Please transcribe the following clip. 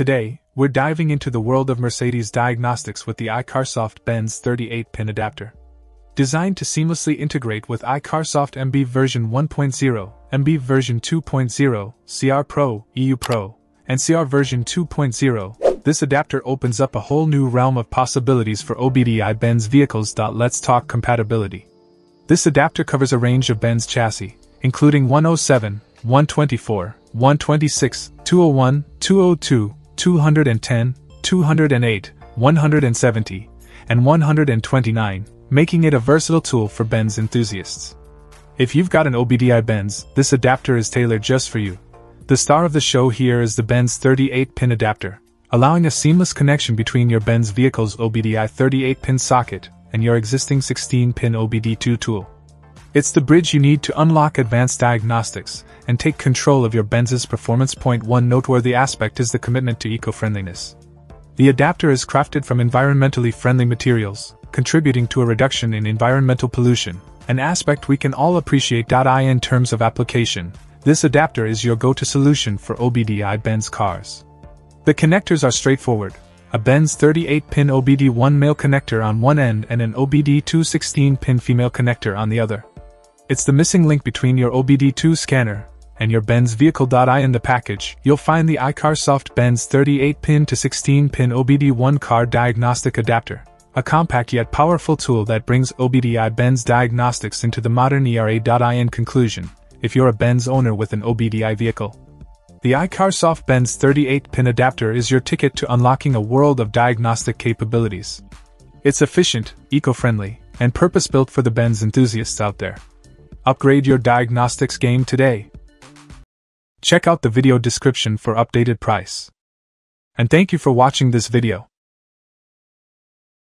Today, we're diving into the world of Mercedes diagnostics with the iCarsoft Benz 38 pin adapter. Designed to seamlessly integrate with iCarsoft MB version 1.0, MB version 2.0, CR Pro, EU Pro, and CR version 2.0, this adapter opens up a whole new realm of possibilities for OBDI Benz vehicles. Let's talk compatibility. This adapter covers a range of Benz chassis, including 107, 124, 126, 201, 202, 210, 208, 170, and 129, making it a versatile tool for Benz enthusiasts. If you've got an OBDI Benz, this adapter is tailored just for you. The star of the show here is the Benz 38 pin adapter, allowing a seamless connection between your Benz vehicle's OBDI 38 pin socket and your existing 16 pin OBD2 tool. It's the bridge you need to unlock advanced diagnostics and take control of your Benz's performance. Point one noteworthy aspect is the commitment to eco friendliness. The adapter is crafted from environmentally friendly materials, contributing to a reduction in environmental pollution, an aspect we can all appreciate. I in terms of application, this adapter is your go to solution for OBDI Benz cars. The connectors are straightforward a Benz 38 pin OBD1 male connector on one end and an OBD2 16 pin female connector on the other. It's the missing link between your OBD2 scanner and your Benz vehicle.i in the package. You'll find the iCarsoft Benz 38 pin to 16 pin OBD1 car diagnostic adapter, a compact yet powerful tool that brings OBDI Benz diagnostics into the modern ERA.i in conclusion. If you're a Benz owner with an OBDI vehicle, the iCarsoft Benz 38 pin adapter is your ticket to unlocking a world of diagnostic capabilities. It's efficient, eco friendly, and purpose built for the Benz enthusiasts out there. Upgrade your diagnostics game today. Check out the video description for updated price. And thank you for watching this video.